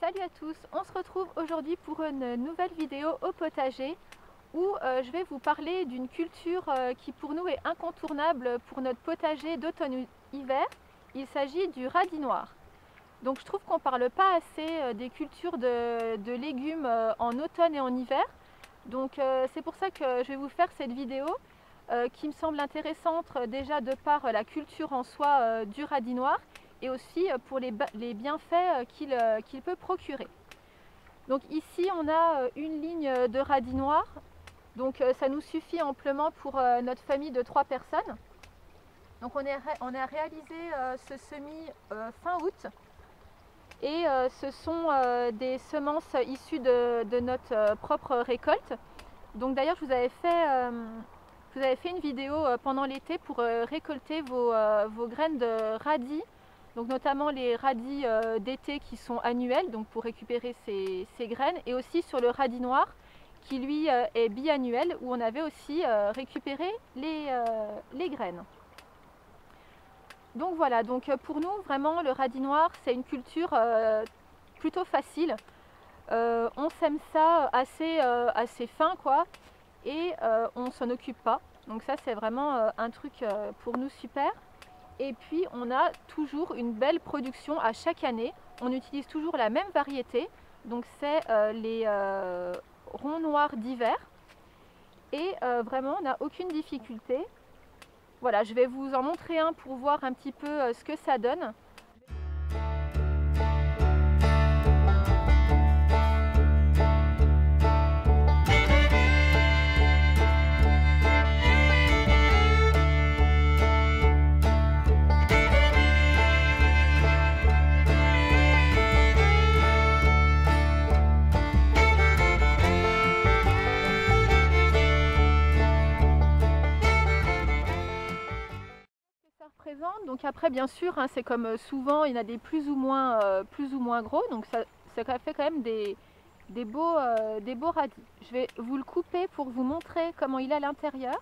Salut à tous, on se retrouve aujourd'hui pour une nouvelle vidéo au potager où euh, je vais vous parler d'une culture euh, qui pour nous est incontournable pour notre potager d'automne-hiver. Il s'agit du radis noir. Donc je trouve qu'on ne parle pas assez euh, des cultures de, de légumes en automne et en hiver. Donc c'est pour ça que je vais vous faire cette vidéo qui me semble intéressante déjà de par la culture en soi du radis noir et aussi euh, pour les, les bienfaits euh, qu'il euh, qu'il peut procurer. Donc ici on a une ligne de radis noir, donc ça nous suffit amplement pour notre famille de trois personnes. Donc on, on a réalisé ce semis fin août et ce sont des semences issues de, de notre propre récolte. Donc d'ailleurs je vous avais fait, vous fait une vidéo pendant l'été pour récolter vos, vos graines de radis donc notamment les radis euh, d'été qui sont annuels, donc pour récupérer ces, graines, et aussi sur le radis noir qui lui euh, est biannuel, où on avait aussi euh, récupéré les, les graines. Donc voilà, donc pour nous vraiment le radis noir c'est une culture plutôt facile. On sème ça assez, assez fin quoi, et on s'en occupe pas. Donc ça c'est vraiment un truc pour nous super. Et puis on a toujours une belle production à chaque année. On utilise toujours la même variété. Donc c'est euh, les euh, ronds noirs d'hiver. Et euh, vraiment on n'a aucune difficulté. Voilà, je vais vous en montrer un pour voir un petit peu ce que ça donne. Après, bien sûr, hein, c'est comme euh, souvent, il y en a des plus ou moins, euh, plus ou moins gros. Donc ça, ça fait quand même des, des, beaux, euh, des beaux radis. Je vais vous le couper pour vous montrer comment il est à l'intérieur.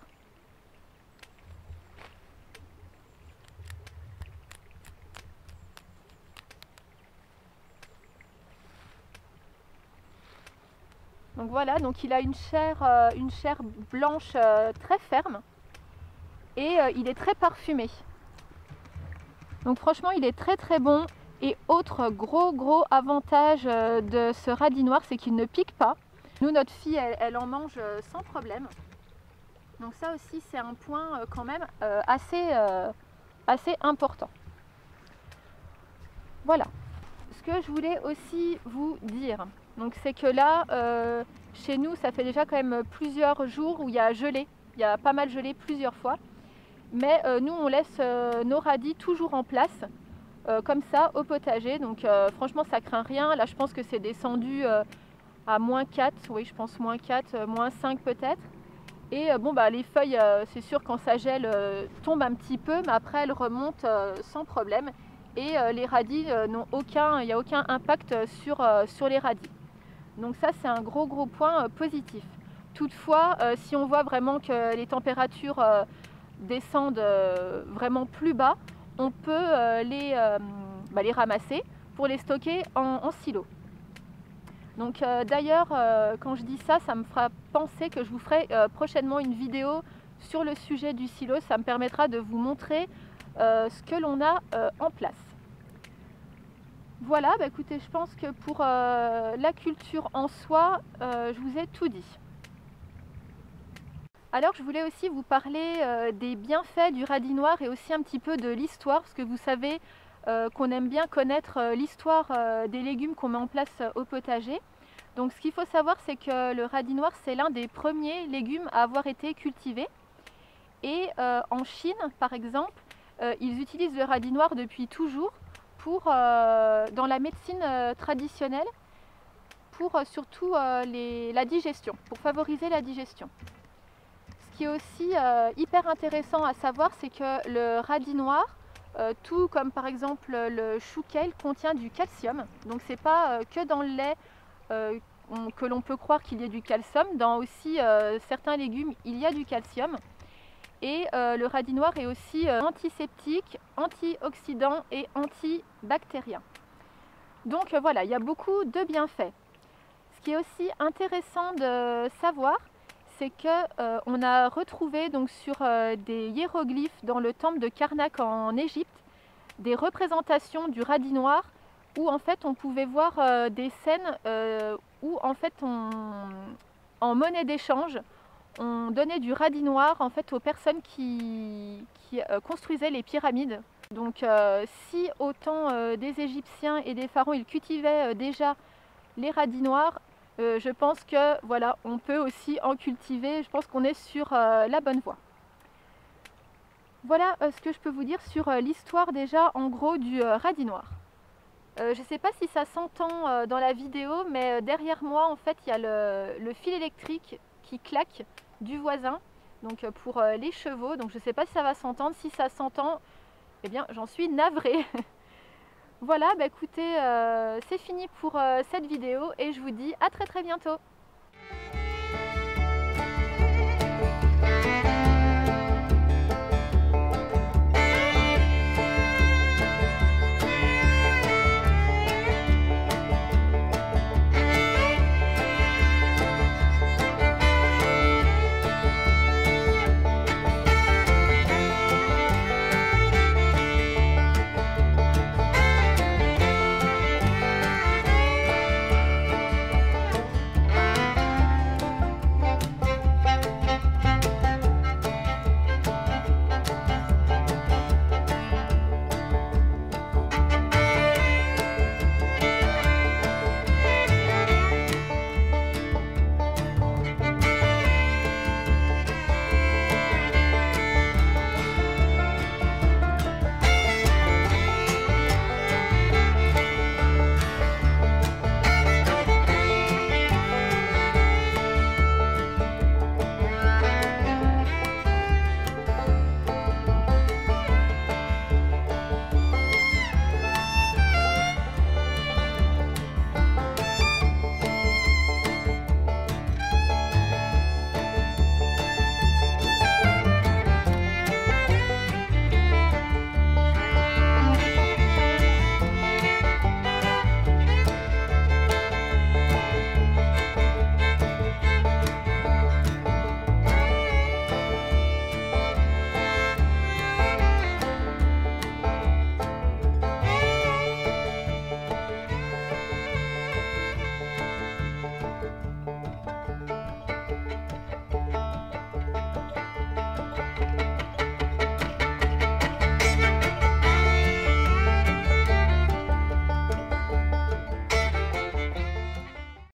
Donc voilà, donc il a une chair, une chair blanche très ferme et il est très parfumé. Donc franchement, il est très très bon. Et autre gros gros avantage euh, de ce radis noir, c'est qu'il ne pique pas. Nous, notre fille, elle, en mange euh, sans problème. Donc ça aussi, c'est un point euh, quand même assez, important. Voilà. Ce que je voulais aussi vous dire, donc c'est que là, chez nous, ça fait déjà quand même plusieurs jours où il y a gelé. Il y a pas mal gelé plusieurs fois. Mais euh, nous, on laisse euh, nos radis toujours en place, euh, comme ça, au potager. Donc franchement, ça craint rien. Là, je pense que c'est descendu à moins 4, oui, je pense moins 4, euh, moins 5 peut-être. Et bon, bah, les feuilles, c'est sûr, quand ça gèle, tombent un petit peu, mais après, elles remontent sans problème. Et les radis n'ont aucun, il n'y a aucun impact sur, sur les radis. Donc ça, c'est un gros, gros point positif. Toutefois, si on voit vraiment que les températures descendent euh, vraiment plus bas, on peut euh, les, euh, bah, les ramasser pour les stocker en, silo. Donc d'ailleurs, quand je dis ça, ça me fera penser que je vous ferai prochainement une vidéo sur le sujet du silo. Ça me permettra de vous montrer ce que l'on a en place. Voilà, bah, écoutez, je pense que pour la culture en soi, je vous ai tout dit. Alors je voulais aussi vous parler euh, des bienfaits du radis noir et aussi un petit peu de l'histoire, parce que vous savez euh, qu'on aime bien connaître euh, l'histoire des légumes qu'on met en place au potager. Donc ce qu'il faut savoir, c'est que le radis noir, c'est l'un des premiers légumes à avoir été cultivé. Et en Chine, par exemple, ils utilisent le radis noir depuis toujours dans la médecine traditionnelle, pour surtout la digestion, pour favoriser la digestion. Qui est aussi euh, hyper intéressant à savoir, c'est que le radis noir, euh, tout comme par exemple le chou kale, contient du calcium. Donc c'est pas euh, que dans le lait que l'on peut croire qu'il y ait du calcium. Dans aussi certains légumes, il y a du calcium. Et le radis noir est aussi antiseptique, antioxydant et antibactérien. Donc voilà, il y a beaucoup de bienfaits. Ce qui est aussi intéressant de savoir, c'est qu'on a retrouvé donc sur des hiéroglyphes dans le temple de Karnak en Égypte des représentations du radis noir où en fait on pouvait voir euh, des scènes euh, où en fait on, en monnaie d'échange on donnait du radis noir en fait aux personnes qui, euh, construisaient les pyramides. Donc si au temps des Égyptiens et des pharaons ils cultivaient déjà les radis noirs, je pense que voilà, on peut aussi en cultiver. Je pense qu'on est sur la bonne voie. Voilà ce que je peux vous dire sur l'histoire déjà en gros du radis noir. Euh, je ne sais pas si ça s'entend euh, dans la vidéo, mais euh, derrière moi, en fait, il y a le, fil électrique qui claque du voisin, donc pour les chevaux. Donc je ne sais pas si ça va s'entendre. Si ça s'entend, eh bien, j'en suis navrée. voilà, bah, écoutez, c'est fini pour cette vidéo et je vous dis à très très bientôt.